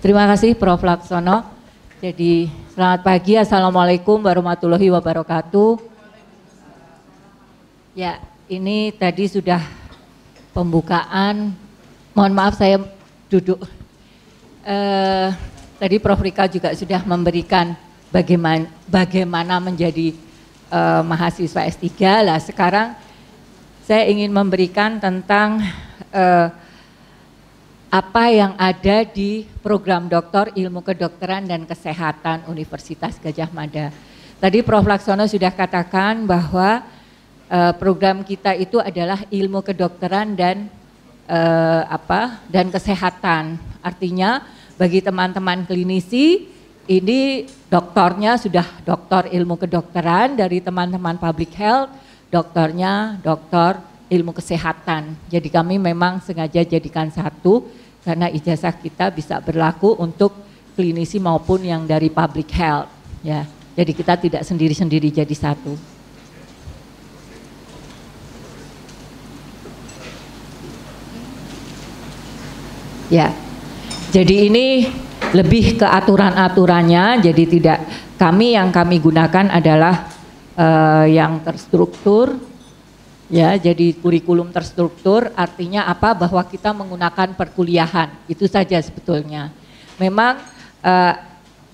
Terima kasih Prof. Laksono. Jadi selamat pagi, Assalamualaikum warahmatullahi wabarakatuh. Ya, ini tadi sudah pembukaan. Mohon maaf saya duduk. Eh, tadi Prof. Rika juga sudah memberikan bagaimana, bagaimana menjadi eh, mahasiswa S3. Lah sekarang saya ingin memberikan tentang eh, apa yang ada di program doktor ilmu kedokteran dan kesehatan Universitas Gajah Mada. Tadi Prof. Laksono sudah katakan bahwa uh, program kita itu adalah ilmu kedokteran dan uh, apa dan kesehatan. Artinya bagi teman-teman klinisi ini doktornya sudah doktor ilmu kedokteran dari teman-teman public health, doktornya doktor ilmu kesehatan. Jadi kami memang sengaja jadikan satu karena ijazah kita bisa berlaku untuk klinisi maupun yang dari public health ya. Jadi kita tidak sendiri-sendiri jadi satu. Ya. Jadi ini lebih ke aturan-aturannya jadi tidak kami yang kami gunakan adalah uh, yang terstruktur Ya, jadi kurikulum terstruktur artinya apa? Bahwa kita menggunakan perkuliahan. Itu saja sebetulnya. Memang uh,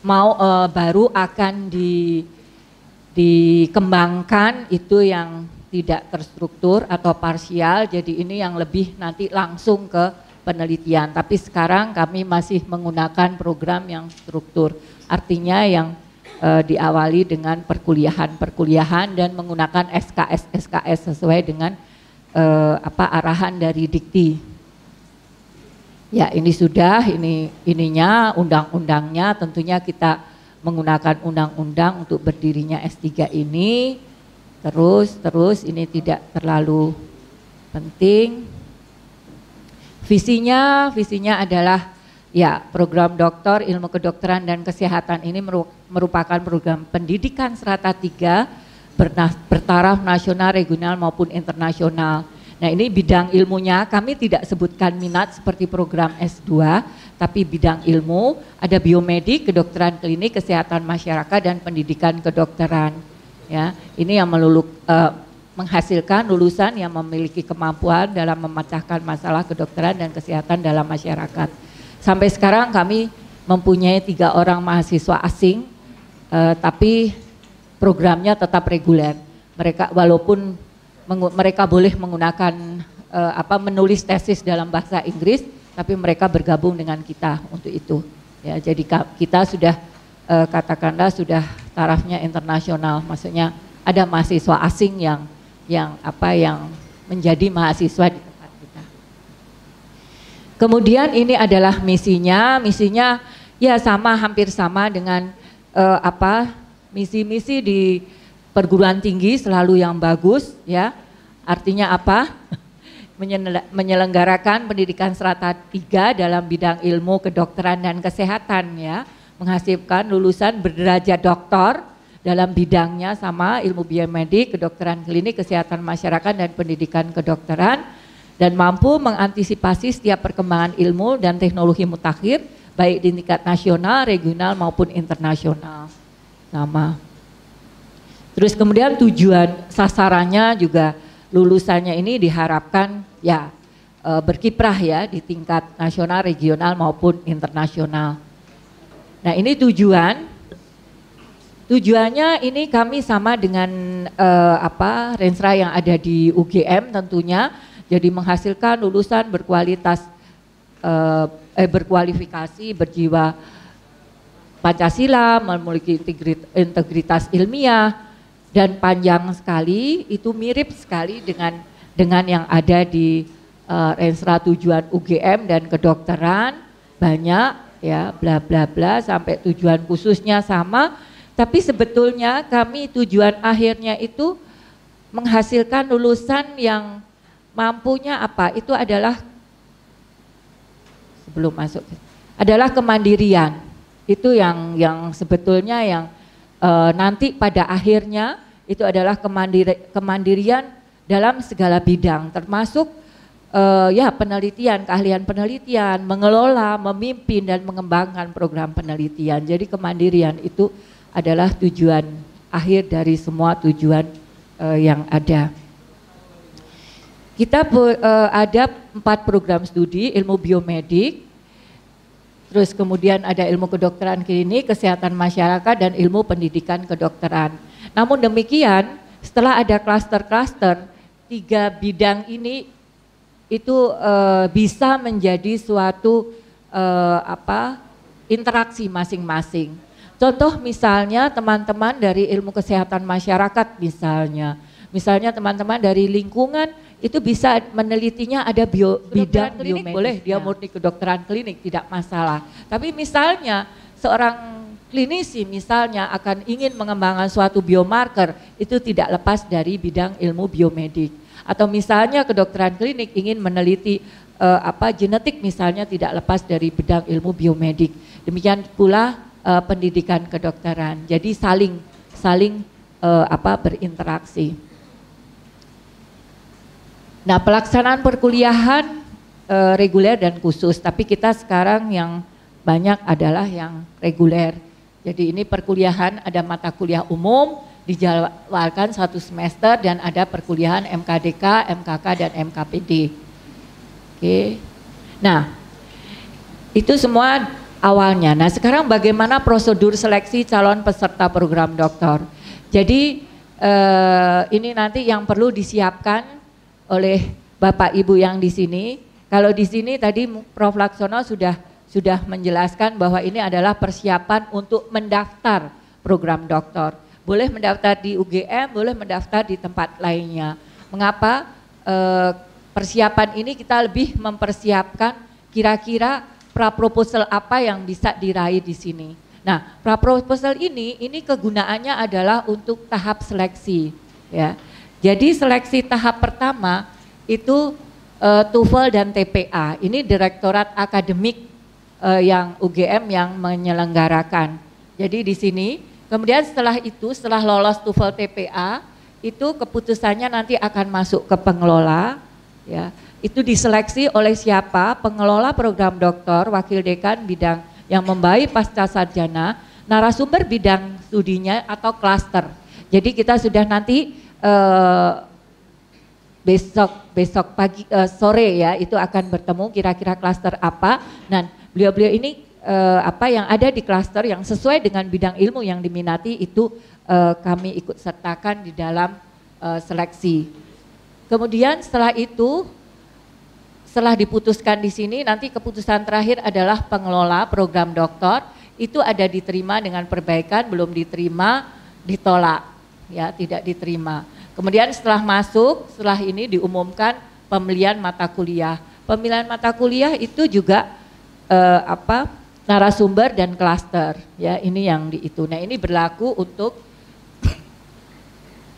mau uh, baru akan di dikembangkan itu yang tidak terstruktur atau parsial. Jadi ini yang lebih nanti langsung ke penelitian. Tapi sekarang kami masih menggunakan program yang struktur. Artinya yang uh, diawali dengan perkuliahan-perkuliahan dan menggunakan SKS-SKS sesuai dengan uh, apa arahan dari dikti. Ya, ini sudah ini ininya undang-undangnya tentunya kita menggunakan undang-undang untuk berdirinya S3 ini. Terus terus ini tidak terlalu penting. Visinya visinya adalah Ya, program doktor ilmu kedokteran dan kesehatan ini merupakan program pendidikan serata tiga bertaraf nasional, regional maupun internasional. Nah ini bidang ilmunya kami tidak sebutkan minat seperti program S2, tapi bidang ilmu ada biomedik, kedokteran klinik, kesehatan masyarakat dan pendidikan kedokteran. Ya, ini yang meluluk, uh, menghasilkan lulusan yang memiliki kemampuan dalam memecahkan masalah kedokteran dan kesehatan dalam masyarakat. Sampai sekarang kami mempunyai tiga orang mahasiswa asing, uh, tapi programnya tetap reguler. Mereka walaupun mereka boleh menggunakan uh, apa menulis tesis dalam bahasa Inggris, tapi mereka bergabung dengan kita untuk itu. Ya, jadi kita sudah uh, katakanlah sudah tarafnya internasional, maksudnya ada mahasiswa asing yang yang apa yang menjadi mahasiswa Kemudian ini adalah misinya, misinya ya sama hampir sama dengan uh, apa misi-misi di perguruan tinggi selalu yang bagus ya. Artinya apa? menyelenggarakan pendidikan serata tiga dalam bidang ilmu kedokteran dan kesehatan ya, menghasilkan lulusan berderajat doktor dalam bidangnya sama ilmu biomedik, kedokteran klinik, kesehatan masyarakat dan pendidikan kedokteran dan mampu mengantisipasi setiap perkembangan ilmu dan teknologi mutakhir baik di tingkat nasional, regional maupun internasional. Sama. Terus kemudian tujuan sasarannya juga lulusannya ini diharapkan ya e, berkiprah ya di tingkat nasional, regional maupun internasional. Nah, ini tujuan Tujuannya ini kami sama dengan e, apa Rensra yang ada di UGM tentunya jadi menghasilkan lulusan berkualitas eh, eh berkualifikasi, berjiwa Pancasila, memiliki integritas ilmiah dan panjang sekali itu mirip sekali dengan dengan yang ada di uh, Rensra tujuan UGM dan kedokteran. Banyak ya bla bla bla sampai tujuan khususnya sama. Tapi sebetulnya kami tujuan akhirnya itu menghasilkan lulusan yang mampunya apa? Itu adalah sebelum masuk adalah kemandirian. Itu yang yang sebetulnya yang e, nanti pada akhirnya itu adalah kemandiri, kemandirian dalam segala bidang termasuk uh, ya penelitian, keahlian penelitian, mengelola, memimpin dan mengembangkan program penelitian. Jadi kemandirian itu adalah tujuan akhir dari semua tujuan uh, yang ada. Kita uh, ada empat program studi ilmu biomedik, terus kemudian ada ilmu kedokteran klinik, kesehatan masyarakat dan ilmu pendidikan kedokteran. Namun demikian, setelah ada klaster-klaster, tiga bidang ini itu uh, bisa menjadi suatu uh, apa interaksi masing-masing. Contoh misalnya teman-teman dari ilmu kesehatan masyarakat misalnya, misalnya teman-teman dari lingkungan itu bisa menelitinya ada bio, bidang klinik boleh dia murni kedokteran klinik tidak masalah. Tapi misalnya seorang klinisi misalnya akan ingin mengembangkan suatu biomarker itu tidak lepas dari bidang ilmu biomedik atau misalnya kedokteran klinik ingin meneliti uh, apa genetik misalnya tidak lepas dari bidang ilmu biomedik. Demikian pula uh, pendidikan kedokteran. Jadi saling saling uh, apa berinteraksi. Nah, pelaksanaan perkuliahan uh, reguler dan khusus, tapi kita sekarang yang banyak adalah yang reguler. Jadi ini perkuliahan ada mata kuliah umum, dijadwalkan satu semester dan ada perkuliahan MKDK, MKK dan MKPD. Oke. Nah, itu semua awalnya. Nah, sekarang bagaimana prosedur seleksi calon peserta program doktor? Jadi eh, ini nanti yang perlu disiapkan oleh Bapak Ibu yang di sini. Kalau di sini tadi Prof Laksono sudah sudah menjelaskan bahwa ini adalah persiapan untuk mendaftar program doktor boleh mendaftar di UGM, boleh mendaftar di tempat lainnya. Mengapa e, persiapan ini kita lebih mempersiapkan kira-kira pra proposal apa yang bisa diraih di sini. Nah, pra proposal ini ini kegunaannya adalah untuk tahap seleksi, ya. Jadi seleksi tahap pertama itu e, TOEFL dan TPA. Ini Direktorat Akademik e, yang UGM yang menyelenggarakan. Jadi di sini Kemudian setelah itu, setelah lolos TOEFL TPA, itu keputusannya nanti akan masuk ke pengelola, ya. Itu diseleksi oleh siapa? Pengelola program doktor, wakil dekan bidang yang membaik pasca sarjana, narasumber bidang studinya atau klaster. Jadi kita sudah nanti eh, besok besok pagi eh, sore ya itu akan bertemu kira-kira klaster apa. Dan beliau-beliau ini uh, apa yang ada di klaster yang sesuai dengan bidang ilmu yang diminati itu uh, kami ikut sertakan di dalam uh, seleksi. Kemudian setelah itu setelah diputuskan di sini nanti keputusan terakhir adalah pengelola program doktor itu ada diterima dengan perbaikan belum diterima ditolak ya tidak diterima. Kemudian setelah masuk setelah ini diumumkan pemilihan mata kuliah. Pemilihan mata kuliah itu juga eh, apa narasumber dan klaster ya ini yang di itu. Nah ini berlaku untuk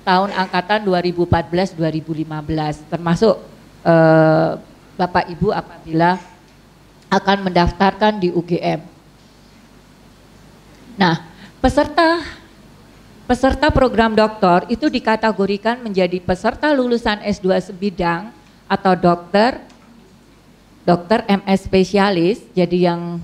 tahun angkatan 2014-2015 termasuk eh, Bapak Ibu apabila akan mendaftarkan di UGM. Nah peserta peserta program doktor itu dikategorikan menjadi peserta lulusan S2 sebidang atau dokter dokter MS spesialis jadi yang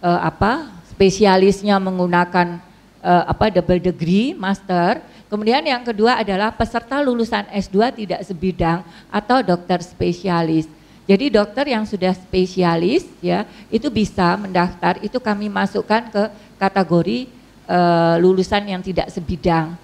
uh, apa spesialisnya menggunakan uh, apa double degree master. Kemudian yang kedua adalah peserta lulusan S2 tidak sebidang atau dokter spesialis. Jadi dokter yang sudah spesialis ya itu bisa mendaftar itu kami masukkan ke kategori uh, lulusan yang tidak sebidang.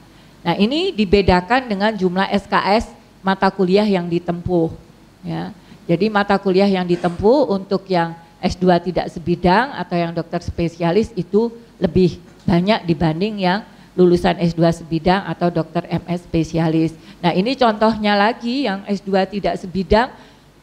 Nah ini dibedakan dengan jumlah SKS mata kuliah yang ditempuh. Ya. Jadi mata kuliah yang ditempuh untuk yang S2 tidak sebidang atau yang dokter spesialis itu lebih banyak dibanding yang lulusan S2 sebidang atau dokter MS spesialis. Nah ini contohnya lagi yang S2 tidak sebidang,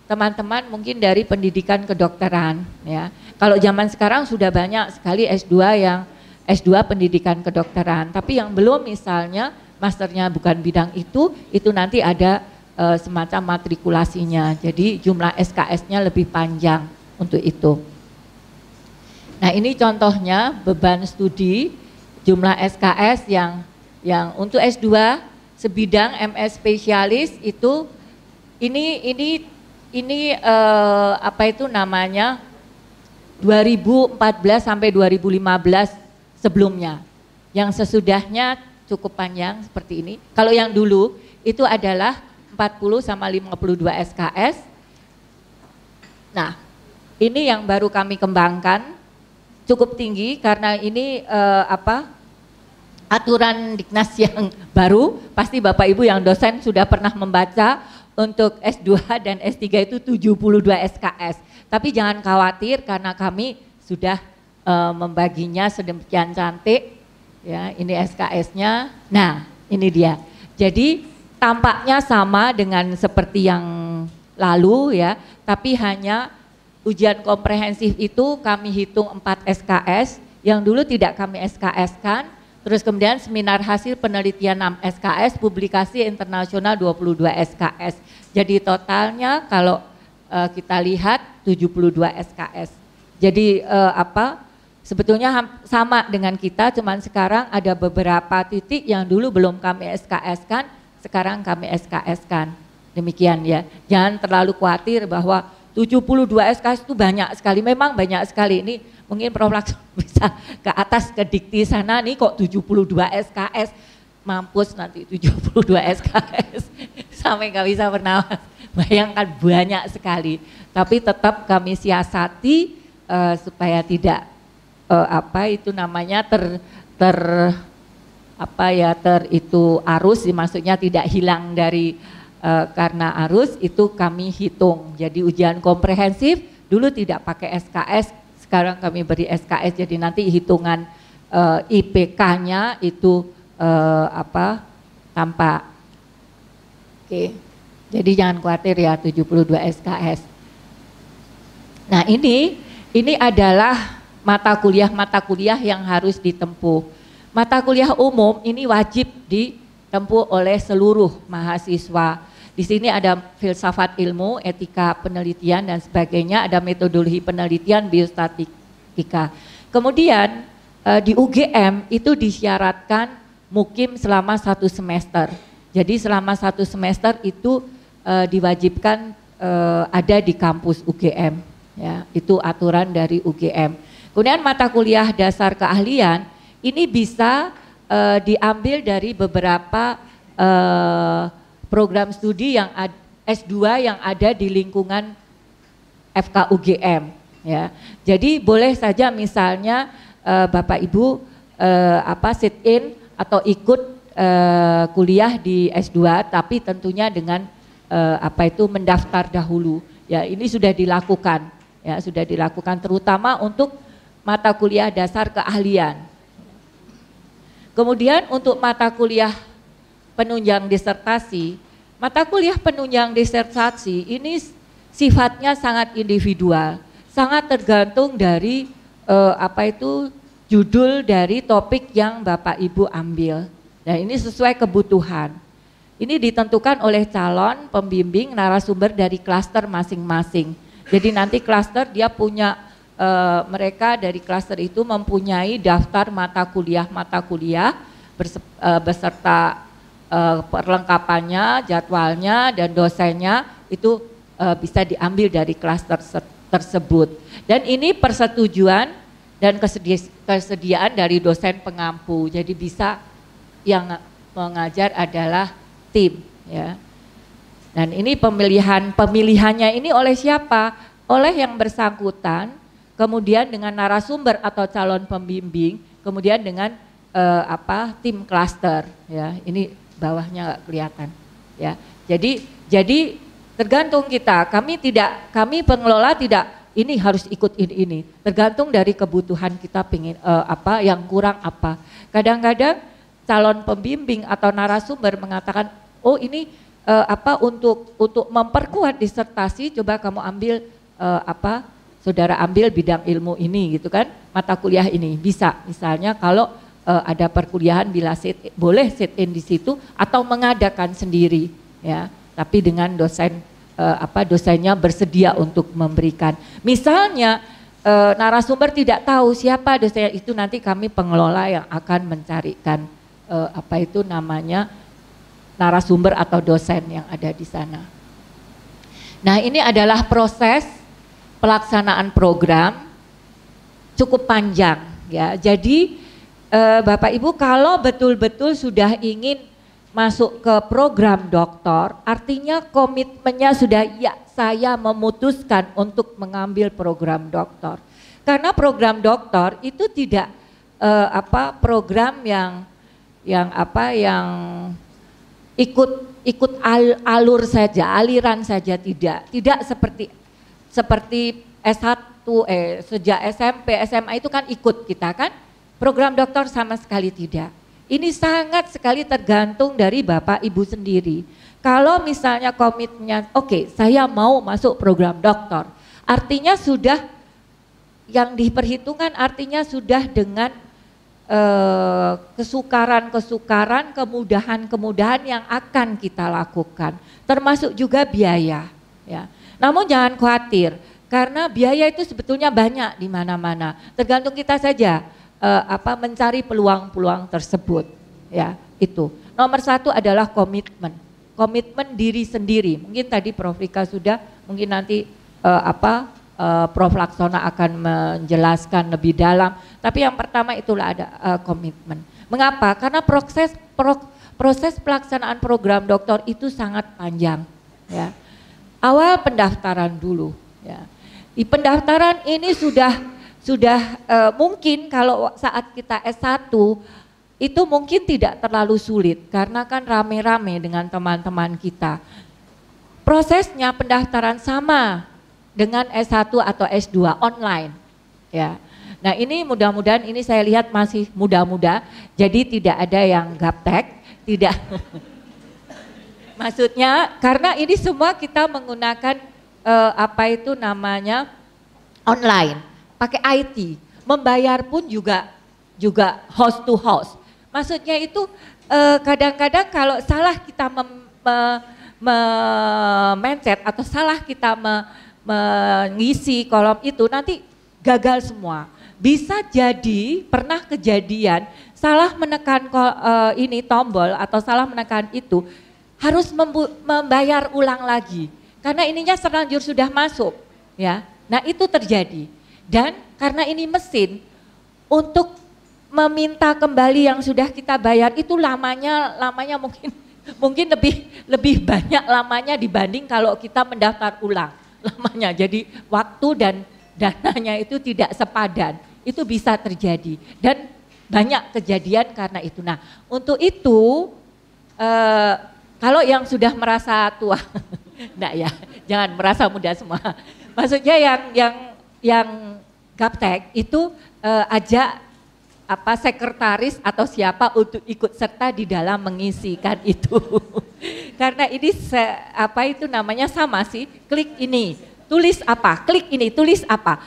teman-teman mungkin dari pendidikan kedokteran ya. Kalau zaman sekarang sudah banyak sekali S2 yang S2 pendidikan kedokteran, tapi yang belum misalnya masternya bukan bidang itu, itu nanti ada e, semacam matrikulasinya. Jadi jumlah SKS-nya lebih panjang untuk itu. Nah ini contohnya beban studi jumlah SKS yang yang untuk S2 sebidang MS spesialis itu ini ini ini uh, apa itu namanya 2014 sampai 2015 sebelumnya. Yang sesudahnya cukup panjang seperti ini. Kalau yang dulu itu adalah 40 sama 52 SKS. Nah, ini yang baru kami kembangkan cukup tinggi karena ini uh, apa aturan Diknas yang baru, pasti Bapak Ibu yang dosen sudah pernah membaca untuk S2 dan S3 itu 72 SKS. Tapi jangan khawatir karena kami sudah uh, membaginya sedemikian cantik. Ya, ini SKS-nya. Nah, ini dia. Jadi tampaknya sama dengan seperti yang lalu ya, tapi hanya ujian komprehensif itu kami hitung 4 SKS yang dulu tidak kami SKS kan Terus kemudian seminar hasil penelitian 6 SKS, publikasi internasional 22 SKS. Jadi totalnya kalau uh, kita lihat 72 SKS. Jadi uh, apa? Sebetulnya sama dengan kita, cuman sekarang ada beberapa titik yang dulu belum kami SKS kan, sekarang kami SKS kan. Demikian ya. Jangan terlalu khawatir bahwa 72 SKS itu banyak sekali, memang banyak sekali. Ini mungkin Prof. Bisa ke atas ke dikti sana nih kok 72 SKS, mampus nanti 72 SKS, sampai nggak bisa bernapas. Bayangkan banyak sekali, tapi tetap kami siasati uh, supaya tidak uh, apa itu namanya ter ter apa ya ter itu arus, maksudnya tidak hilang dari uh, karena arus itu kami hitung. Jadi ujian komprehensif dulu tidak pakai SKS, sekarang kami beri SKS. Jadi nanti hitungan eh, IPK-nya itu apa tanpa Oke. Jadi jangan khawatir ya 72 SKS. Nah, ini ini adalah mata kuliah-mata kuliah yang harus ditempuh. Mata kuliah umum ini wajib ditempuh oleh seluruh mahasiswa di sini ada filsafat ilmu, etika penelitian dan sebagainya, ada metodologi penelitian, biostatika. Kemudian eh, di UGM itu disyaratkan mukim selama satu semester. Jadi selama satu semester itu eh, diwajibkan eh, ada di kampus UGM. Ya, itu aturan dari UGM. Kemudian mata kuliah dasar keahlian ini bisa diambil dari beberapa program studi yang ad, S2 yang ada di lingkungan FKUGM ya. Jadi boleh saja misalnya uh, Bapak Ibu uh, apa sit in atau ikut uh, kuliah di S2 tapi tentunya dengan uh, apa itu mendaftar dahulu. Ya, ini sudah dilakukan. Ya, sudah dilakukan terutama untuk mata kuliah dasar keahlian. Kemudian untuk mata kuliah penunjang disertasi, mata kuliah penunjang disertasi ini sifatnya sangat individual, sangat tergantung dari eh, apa itu judul dari topik yang Bapak Ibu ambil. Nah ini sesuai kebutuhan. Ini ditentukan oleh calon pembimbing narasumber dari klaster masing-masing. Jadi nanti klaster dia punya e, mereka dari klaster itu mempunyai daftar mata kuliah mata kuliah e, beserta uh, perlengkapannya, jadwalnya dan dosennya itu uh, bisa diambil dari kelas terse tersebut. Dan ini persetujuan dan kesedi kesediaan dari dosen pengampu. Jadi bisa yang mengajar adalah tim ya. Dan ini pemilihan pemilihannya ini oleh siapa? Oleh yang bersangkutan, kemudian dengan narasumber atau calon pembimbing, kemudian dengan uh, apa tim klaster ya. Ini bawahnya nggak kelihatan ya. Jadi jadi tergantung kita. Kami tidak kami pengelola tidak ini harus ikut ini ini. Tergantung dari kebutuhan kita pingin uh, apa yang kurang apa. Kadang-kadang calon pembimbing atau narasumber mengatakan oh ini uh, apa untuk untuk memperkuat disertasi coba kamu ambil apa saudara ambil bidang ilmu ini gitu kan? Mata kuliah ini bisa. Misalnya kalau uh, ada perkuliahan bila sit, boleh sit in di situ atau mengadakan sendiri ya. Tapi dengan dosen uh, apa dosennya bersedia untuk memberikan. Misalnya uh, narasumber tidak tahu siapa dosen itu nanti kami pengelola yang akan mencarikan uh, apa itu namanya narasumber atau dosen yang ada di sana. Nah, ini adalah proses pelaksanaan program cukup panjang ya. Jadi eh, Bapak Ibu kalau betul-betul sudah ingin masuk ke program doktor, artinya komitmennya sudah ya saya memutuskan untuk mengambil program doktor. Karena program doktor itu tidak eh, apa program yang yang apa yang ikut ikut al, alur saja, aliran saja tidak. Tidak seperti seperti S1 eh sejak SMP, SMA itu kan ikut kita kan. Program dokter sama sekali tidak. Ini sangat sekali tergantung dari Bapak Ibu sendiri. Kalau misalnya komitmennya, oke okay, saya mau masuk program dokter. Artinya sudah yang diperhitungkan artinya sudah dengan Eh, kesukaran-kesukaran, kemudahan-kemudahan yang akan kita lakukan, termasuk juga biaya. Ya. Namun jangan khawatir, karena biaya itu sebetulnya banyak di mana-mana. Tergantung kita saja uh, apa mencari peluang-peluang tersebut. Ya, itu. Nomor satu adalah komitmen, komitmen diri sendiri. Mungkin tadi Prof Rika sudah, mungkin nanti uh, apa uh, Prof Laksona akan menjelaskan lebih dalam. Tapi yang pertama itulah ada uh, komitmen. Mengapa? Karena proses pro, proses pelaksanaan program doktor itu sangat panjang. Ya. Awal pendaftaran dulu. Ya. Di pendaftaran ini sudah sudah uh, mungkin kalau saat kita S1 itu mungkin tidak terlalu sulit karena kan rame-rame dengan teman-teman kita. Prosesnya pendaftaran sama dengan S1 atau S2 online. Ya. Nah ini mudah-mudahan ini saya lihat masih muda-muda, jadi tidak ada yang gaptek, tidak. Maksudnya karena ini semua kita menggunakan uh, apa itu namanya online, pakai IT, membayar pun juga juga host to host. Maksudnya itu eh, kadang-kadang uh, kalau salah kita mem, me, me, atau salah kita me, mengisi kolom itu nanti gagal semua. Bisa jadi pernah kejadian salah menekan uh, ini tombol atau salah menekan itu harus membayar ulang lagi karena ininya terlanjur sudah masuk ya. Nah, itu terjadi. Dan karena ini mesin untuk meminta kembali yang sudah kita bayar itu lamanya lamanya mungkin mungkin lebih lebih banyak lamanya dibanding kalau kita mendaftar ulang lamanya. Jadi waktu dan dananya itu tidak sepadan. Itu bisa terjadi dan banyak kejadian karena itu. Nah, untuk itu eh, kalau yang sudah merasa tua, enggak ya, jangan merasa muda semua. Maksudnya yang yang yang gaptek itu eh, ajak apa sekretaris atau siapa untuk ikut serta di dalam mengisikan itu. Karena ini se, apa itu namanya sama sih, klik ini, tulis apa, klik ini, tulis apa.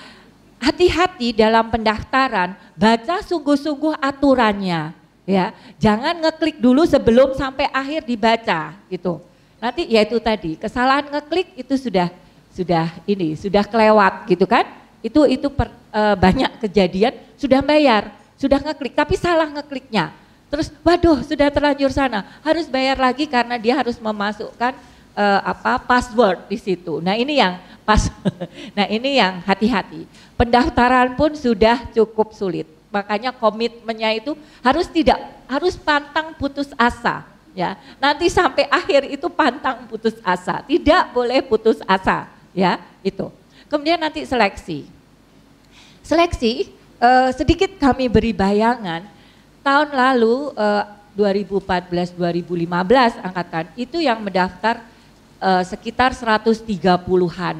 Hati-hati dalam pendaftaran, baca sungguh-sungguh aturannya. Ya, jangan ngeklik dulu sebelum sampai akhir dibaca gitu. Nanti ya itu tadi kesalahan ngeklik itu sudah sudah ini sudah kelewat gitu kan? Itu itu per, e, banyak kejadian sudah bayar, sudah ngeklik tapi salah ngekliknya. Terus waduh sudah terlanjur sana, harus bayar lagi karena dia harus memasukkan e, apa password di situ. Nah, ini yang Pas. Nah ini yang hati-hati. Pendaftaran pun sudah cukup sulit. Makanya komitmennya itu harus tidak harus pantang putus asa. Ya, nanti sampai akhir itu pantang putus asa, tidak boleh putus asa, ya itu. Kemudian nanti seleksi. Seleksi eh, sedikit kami beri bayangan tahun lalu eh, 2014-2015 angkatan itu yang mendaftar uh, sekitar 130-an.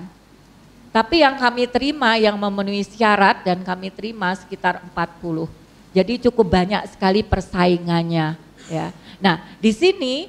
Tapi yang kami terima yang memenuhi syarat dan kami terima sekitar 40. Jadi cukup banyak sekali persaingannya ya. Nah, di sini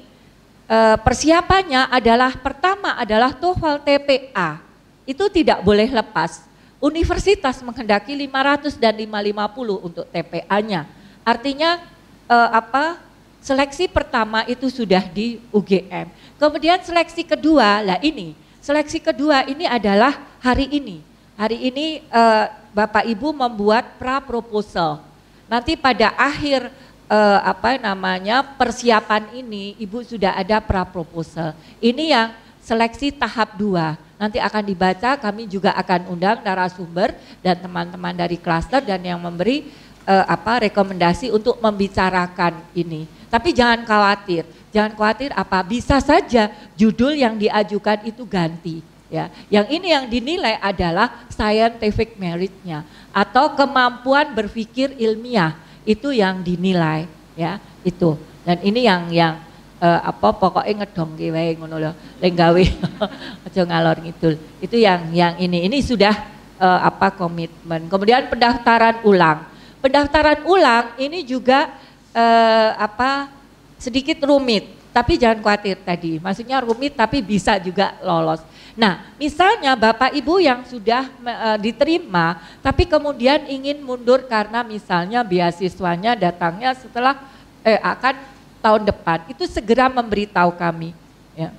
eh, persiapannya adalah pertama adalah TOEFL TPA. Itu tidak boleh lepas. Universitas menghendaki 500 dan 550 untuk TPA-nya. Artinya eh, apa? Seleksi pertama itu sudah di UGM. Kemudian seleksi kedua, lah ini. Seleksi kedua ini adalah hari ini. Hari ini uh, Bapak Ibu membuat pra proposal. Nanti pada akhir uh, apa namanya persiapan ini Ibu sudah ada pra proposal. Ini yang seleksi tahap dua. nanti akan dibaca, kami juga akan undang narasumber dan teman-teman dari klaster dan yang memberi uh, apa rekomendasi untuk membicarakan ini. Tapi jangan khawatir, jangan khawatir apa bisa saja judul yang diajukan itu ganti. Ya, yang ini yang dinilai adalah scientific meritnya atau kemampuan berpikir ilmiah itu yang dinilai ya itu. Dan ini yang yang uh, apa pokoknya ngedong wae ngono lho. Lek gawe aja ngalor ngidul. Itu yang yang ini. Ini sudah uh, apa komitmen. Kemudian pendaftaran ulang. Pendaftaran ulang ini juga uh, apa sedikit rumit tapi jangan khawatir tadi maksudnya rumit tapi bisa juga lolos Nah, misalnya Bapak Ibu yang sudah uh, diterima, tapi kemudian ingin mundur karena misalnya beasiswanya datangnya setelah eh, akan tahun depan, itu segera memberitahu kami. Ya.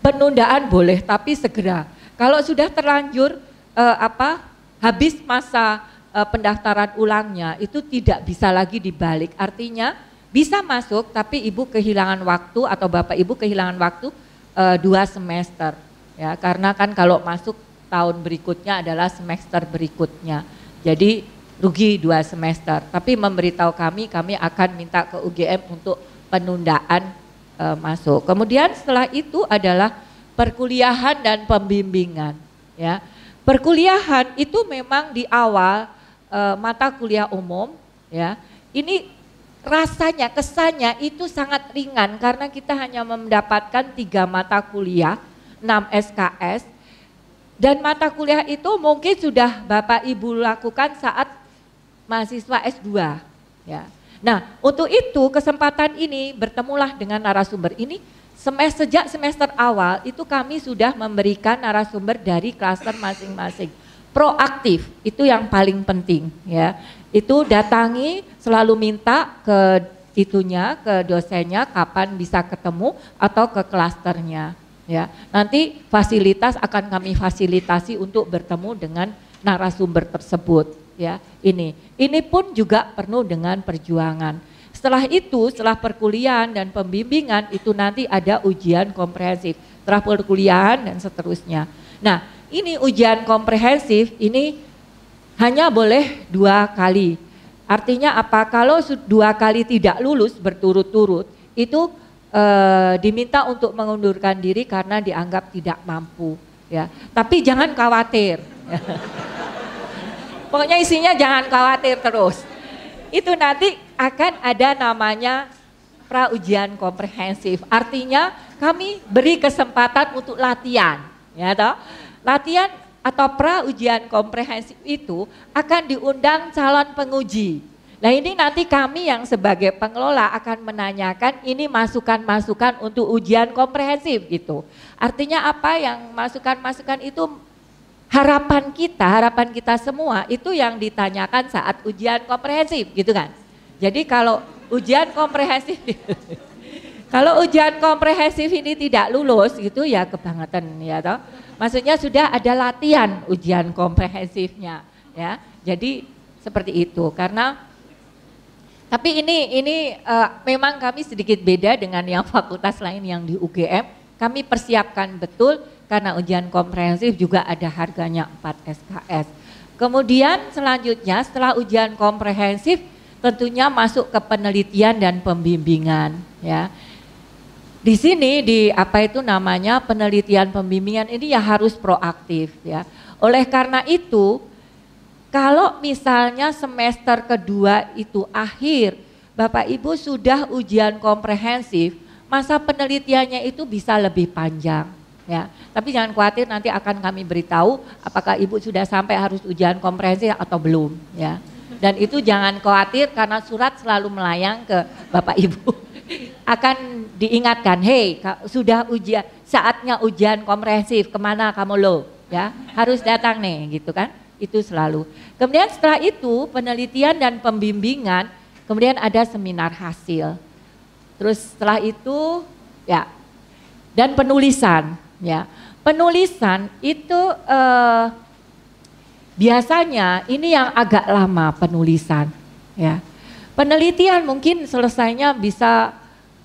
Penundaan boleh, tapi segera. Kalau sudah terlanjur uh, apa habis masa uh, pendaftaran ulangnya, itu tidak bisa lagi dibalik. Artinya bisa masuk, tapi ibu kehilangan waktu atau bapak ibu kehilangan waktu uh, dua semester ya karena kan kalau masuk tahun berikutnya adalah semester berikutnya. Jadi rugi dua semester. Tapi memberitahu kami, kami akan minta ke UGM untuk penundaan e, masuk. Kemudian setelah itu adalah perkuliahan dan pembimbingan. Ya, perkuliahan itu memang di awal e, mata kuliah umum. Ya, ini rasanya kesannya itu sangat ringan karena kita hanya mendapatkan tiga mata kuliah 6 SKS dan mata kuliah itu mungkin sudah Bapak Ibu lakukan saat mahasiswa S2 ya. Nah, untuk itu kesempatan ini bertemulah dengan narasumber ini semester sejak semester awal itu kami sudah memberikan narasumber dari klaster masing-masing. Proaktif itu yang paling penting ya. Itu datangi selalu minta ke itunya ke dosennya kapan bisa ketemu atau ke klasternya ya. Nanti fasilitas akan kami fasilitasi untuk bertemu dengan narasumber tersebut ya. Ini ini pun juga penuh dengan perjuangan. Setelah itu, setelah perkuliahan dan pembimbingan itu nanti ada ujian komprehensif. Setelah perkuliahan dan seterusnya. Nah, ini ujian komprehensif ini hanya boleh dua kali. Artinya apa? Kalau dua kali tidak lulus berturut-turut, itu e, diminta untuk mengundurkan diri karena dianggap tidak mampu ya. Tapi jangan khawatir. Pokoknya isinya jangan khawatir terus. Itu nanti akan ada namanya pra ujian komprehensif. Artinya kami beri kesempatan untuk latihan ya toh. Latihan atau pra ujian komprehensif itu akan diundang calon penguji Nah ini nanti kami yang sebagai pengelola akan menanyakan ini masukan-masukan untuk ujian komprehensif gitu. Artinya apa yang masukan-masukan itu harapan kita, harapan kita semua itu yang ditanyakan saat ujian komprehensif gitu kan. Jadi kalau ujian komprehensif kalau ujian komprehensif ini tidak lulus gitu ya kebangetan ya toh. Maksudnya sudah ada latihan ujian komprehensifnya ya. Jadi seperti itu karena tapi ini ini uh, memang kami sedikit beda dengan yang fakultas lain yang di UGM. Kami persiapkan betul karena ujian komprehensif juga ada harganya 4 SKS. Kemudian selanjutnya setelah ujian komprehensif tentunya masuk ke penelitian dan pembimbingan ya. Di sini di apa itu namanya penelitian pembimbingan ini ya harus proaktif ya. Oleh karena itu kalau misalnya semester kedua itu akhir, Bapak Ibu sudah ujian komprehensif, masa penelitiannya itu bisa lebih panjang. Ya, tapi jangan khawatir nanti akan kami beritahu apakah ibu sudah sampai harus ujian komprehensif atau belum. Ya, dan itu jangan khawatir karena surat selalu melayang ke bapak ibu akan diingatkan, hei sudah ujian saatnya ujian komprehensif ke mana kamu lo? Ya harus datang nih gitu kan? itu selalu. Kemudian setelah itu penelitian dan pembimbingan, kemudian ada seminar hasil. Terus setelah itu ya dan penulisan ya. Penulisan itu eh, biasanya ini yang agak lama penulisan ya. Penelitian mungkin selesainya bisa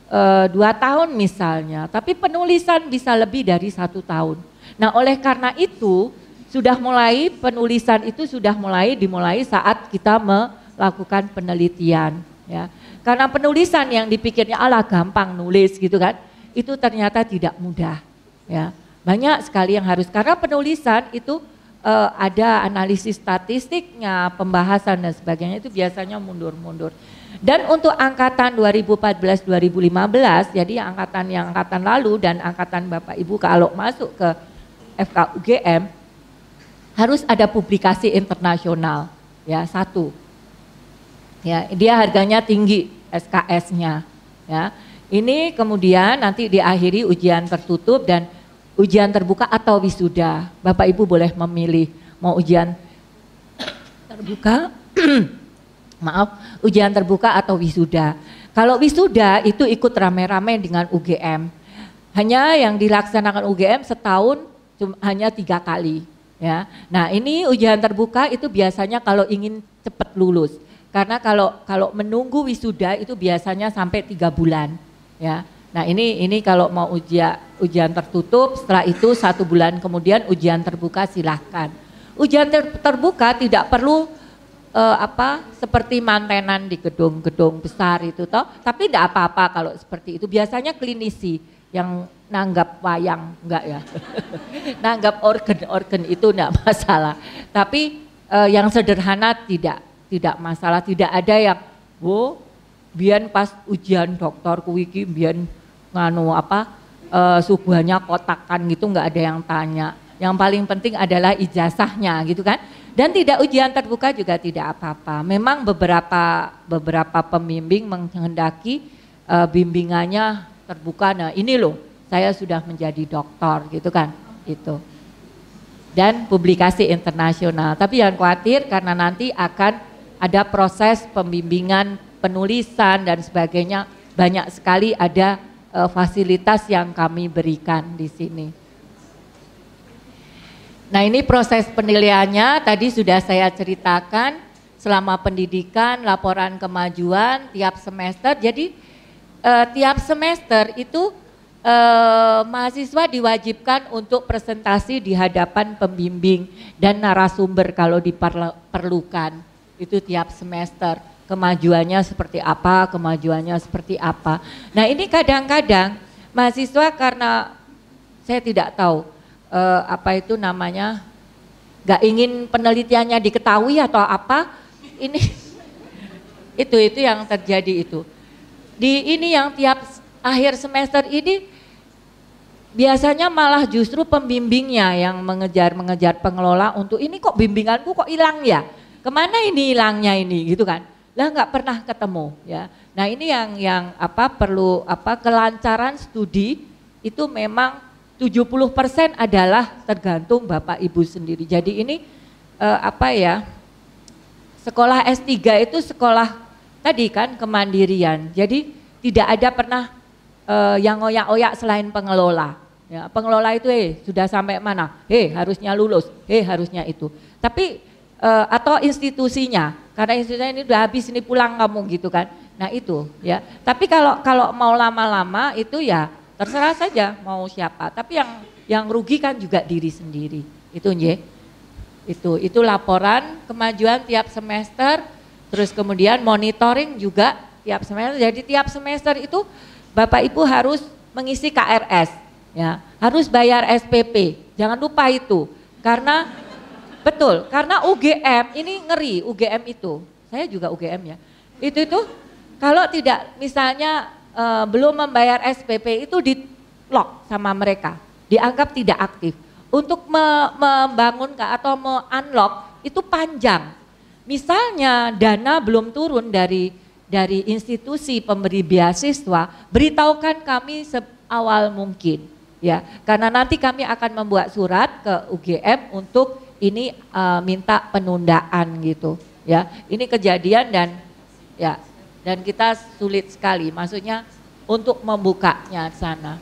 eh, dua tahun misalnya, tapi penulisan bisa lebih dari satu tahun. Nah, oleh karena itu sudah mulai penulisan itu sudah mulai dimulai saat kita melakukan penelitian ya. Karena penulisan yang dipikirnya ala gampang nulis gitu kan, itu ternyata tidak mudah ya. Banyak sekali yang harus karena penulisan itu uh, ada analisis statistiknya, pembahasan dan sebagainya itu biasanya mundur-mundur. Dan untuk angkatan 2014-2015, jadi angkatan yang angkatan lalu dan angkatan Bapak Ibu kalau masuk ke FKUGM harus ada publikasi internasional ya satu. Ya, dia harganya tinggi SKS-nya ya. Ini kemudian nanti diakhiri ujian tertutup dan ujian terbuka atau wisuda. Bapak Ibu boleh memilih mau ujian terbuka maaf, ujian terbuka atau wisuda. Kalau wisuda itu ikut rame-rame dengan UGM. Hanya yang dilaksanakan UGM setahun cuma, hanya tiga kali. Ya, nah ini ujian terbuka itu biasanya kalau ingin cepat lulus. Karena kalau kalau menunggu wisuda itu biasanya sampai tiga bulan. Ya, nah ini ini kalau mau ujian ujian tertutup, setelah itu satu bulan kemudian ujian terbuka silahkan. Ujian ter, terbuka tidak perlu uh, apa seperti mantenan di gedung-gedung besar itu toh tapi tidak apa-apa kalau seperti itu. Biasanya klinisi yang nanggap wayang enggak ya? Nanggap organ-organ itu enggak masalah. Tapi uh, yang sederhana tidak tidak masalah. Tidak ada yang wo biar pas ujian dokter kuiki biar nganu apa uh, kotakan gitu enggak ada yang tanya yang paling penting adalah ijazahnya gitu kan dan tidak ujian terbuka juga tidak apa-apa. Memang beberapa beberapa pembimbing menghendaki uh, bimbingannya terbuka. Nah, ini loh, saya sudah menjadi dokter gitu kan. Itu. Dan publikasi internasional. Tapi yang khawatir karena nanti akan ada proses pembimbingan penulisan dan sebagainya. Banyak sekali ada uh, fasilitas yang kami berikan di sini. Nah ini proses penilaiannya tadi sudah saya ceritakan selama pendidikan, laporan kemajuan tiap semester. Jadi eh, tiap semester itu eh, mahasiswa diwajibkan untuk presentasi di hadapan pembimbing dan narasumber kalau diperlukan. Itu tiap semester kemajuannya seperti apa, kemajuannya seperti apa. Nah ini kadang-kadang mahasiswa karena saya tidak tahu uh, apa itu namanya nggak ingin penelitiannya diketahui atau apa ini itu itu yang terjadi itu. Di ini yang tiap akhir semester ini biasanya malah justru pembimbingnya yang mengejar mengejar pengelola untuk ini kok bimbinganku kok hilang ya? Ke mana ini hilangnya ini? Gitu kan lah nggak pernah ketemu ya nah ini yang yang apa perlu apa kelancaran studi itu memang 70% adalah tergantung Bapak Ibu sendiri. Jadi ini eh, apa ya? Sekolah S3 itu sekolah tadi kan kemandirian. Jadi tidak ada pernah eh, yang oyak-oyak selain pengelola. Ya, pengelola itu eh sudah sampai mana? Eh harusnya lulus, eh harusnya itu. Tapi eh, atau institusinya, karena institusinya ini sudah habis ini pulang kamu gitu kan. Nah itu ya. Tapi kalau kalau mau lama-lama itu ya terserah saja mau siapa. Tapi yang yang rugi kan juga diri sendiri. Itu nye. Itu itu laporan kemajuan tiap semester, terus kemudian monitoring juga tiap semester. Jadi tiap semester itu Bapak Ibu harus mengisi KRS, ya, harus bayar SPP. Jangan lupa itu, karena betul, karena UGM ini ngeri UGM itu. Saya juga UGM ya. Itu itu kalau tidak misalnya uh, belum membayar SPP itu di lock sama mereka, dianggap tidak aktif. Untuk me membangun atau me-unlock itu panjang. Misalnya dana belum turun dari dari institusi pemberi beasiswa, beritahukan kami seawal mungkin ya. Karena nanti kami akan membuat surat ke UGM untuk ini uh, minta penundaan gitu ya. Ini kejadian dan ya dan kita sulit sekali maksudnya untuk membukanya sana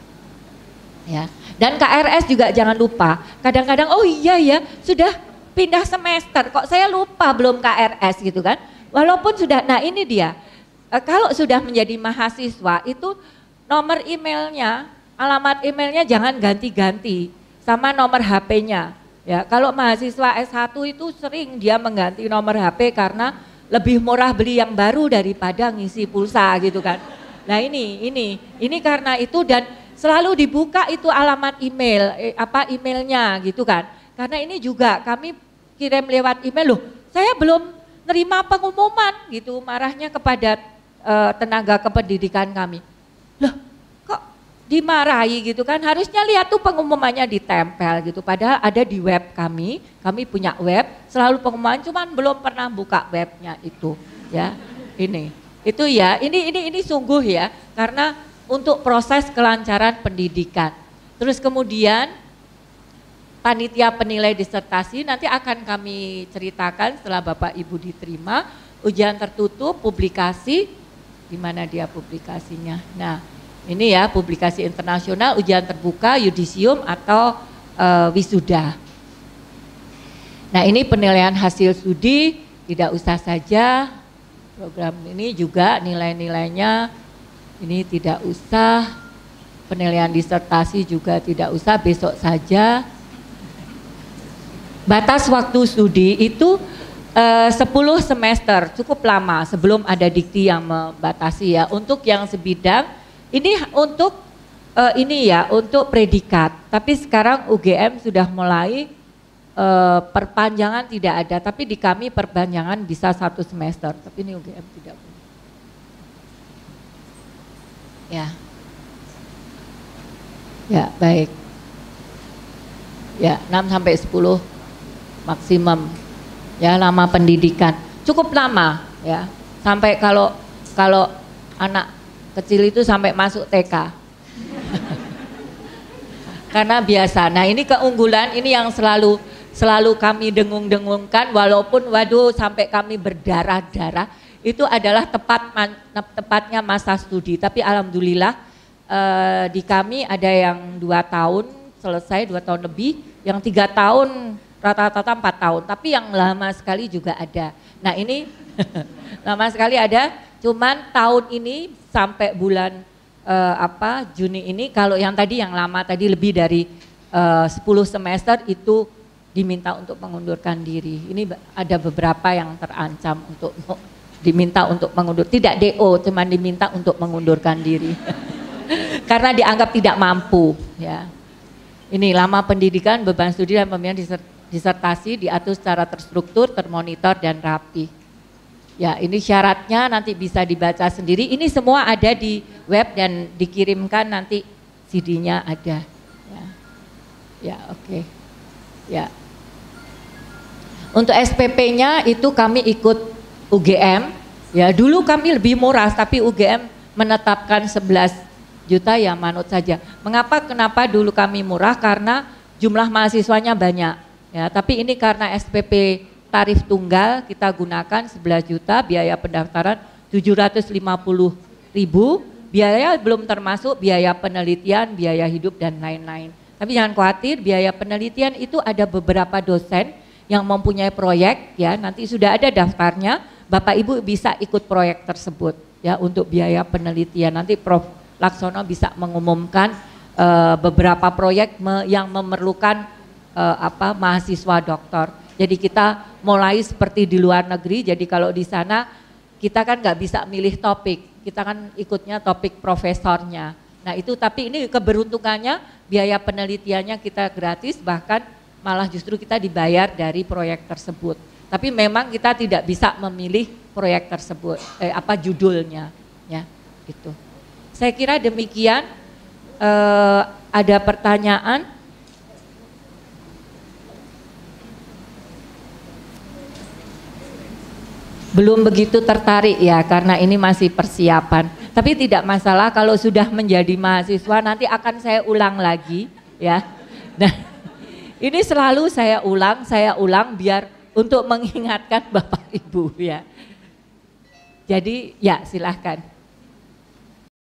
ya dan KRS juga jangan lupa kadang-kadang oh iya ya sudah pindah semester kok saya lupa belum KRS gitu kan walaupun sudah nah ini dia e, kalau sudah menjadi mahasiswa itu nomor emailnya alamat emailnya jangan ganti-ganti sama nomor HP-nya. Ya, kalau mahasiswa S1 itu sering dia mengganti nomor HP karena lebih murah beli yang baru daripada ngisi pulsa gitu kan. Nah ini, ini, ini karena itu dan selalu dibuka itu alamat email, eh, apa emailnya gitu kan. Karena ini juga kami kirim lewat email loh, saya belum nerima pengumuman gitu, marahnya kepada uh, tenaga kependidikan kami. Loh dimarahi gitu kan. Harusnya lihat tuh pengumumannya ditempel gitu. Padahal ada di web kami, kami punya web, selalu pengumuman cuman belum pernah buka webnya itu ya. Ini. Itu ya, ini ini ini sungguh ya karena untuk proses kelancaran pendidikan. Terus kemudian panitia penilai disertasi nanti akan kami ceritakan setelah Bapak Ibu diterima ujian tertutup, publikasi di mana dia publikasinya. Nah, ini ya publikasi internasional, ujian terbuka, yudisium atau uh, wisuda. Nah ini penilaian hasil studi tidak usah saja. Program ini juga nilai-nilainya ini tidak usah. Penilaian disertasi juga tidak usah besok saja. Batas waktu studi itu eh, 10 semester cukup lama sebelum ada dikti yang membatasi ya. Untuk yang sebidang ini untuk uh, ini ya untuk predikat. Tapi sekarang UGM sudah mulai uh, perpanjangan tidak ada. Tapi di kami perpanjangan bisa satu semester. Tapi ini UGM tidak punya. Ya. Ya baik. Ya 6 sampai 10 maksimum. Ya lama pendidikan. Cukup lama ya. Sampai kalau kalau anak kecil itu sampai masuk TK. Karena biasa. Nah ini keunggulan ini yang selalu selalu kami dengung-dengungkan walaupun waduh sampai kami berdarah-darah itu adalah tepat tepatnya masa studi. Tapi alhamdulillah eh, di kami ada yang dua tahun selesai dua tahun lebih, yang tiga tahun rata-rata empat tahun. Tapi yang lama sekali juga ada. Nah ini lama sekali ada. Cuman tahun ini sampai bulan uh, apa Juni ini kalau yang tadi yang lama tadi lebih dari eh, uh, 10 semester itu diminta untuk mengundurkan diri. Ini ada beberapa yang terancam untuk diminta untuk mengundur tidak DO cuman diminta untuk mengundurkan diri. Karena dianggap tidak mampu ya. Ini lama pendidikan, beban studi dan pembinaan disertasi diatur secara terstruktur, termonitor dan rapi. Ya, ini syaratnya nanti bisa dibaca sendiri. Ini semua ada di web dan dikirimkan nanti CD-nya ada. Ya, ya oke. Okay. Ya. Untuk SPP-nya itu kami ikut UGM. Ya, dulu kami lebih murah, tapi UGM menetapkan 11 juta ya manut saja. Mengapa kenapa dulu kami murah? Karena jumlah mahasiswanya banyak. Ya, tapi ini karena SPP tarif tunggal kita gunakan 11 juta, biaya pendaftaran 750 ribu, biaya belum termasuk biaya penelitian, biaya hidup dan lain-lain. Tapi jangan khawatir, biaya penelitian itu ada beberapa dosen yang mempunyai proyek ya, nanti sudah ada daftarnya, Bapak Ibu bisa ikut proyek tersebut ya untuk biaya penelitian. Nanti Prof Laksono bisa mengumumkan uh, beberapa proyek me yang memerlukan uh, apa mahasiswa doktor. Jadi kita mulai seperti di luar negeri, jadi kalau di sana kita kan nggak bisa milih topik, kita kan ikutnya topik profesornya. Nah itu tapi ini keberuntungannya biaya penelitiannya kita gratis bahkan malah justru kita dibayar dari proyek tersebut. Tapi memang kita tidak bisa memilih proyek tersebut, eh, apa judulnya, ya itu. Saya kira demikian. Eh, ada pertanyaan? Belum begitu tertarik ya karena ini masih persiapan. Tapi tidak masalah kalau sudah menjadi mahasiswa nanti akan saya ulang lagi ya. Nah, ini selalu saya ulang, saya ulang biar untuk mengingatkan Bapak Ibu ya. Jadi ya silahkan.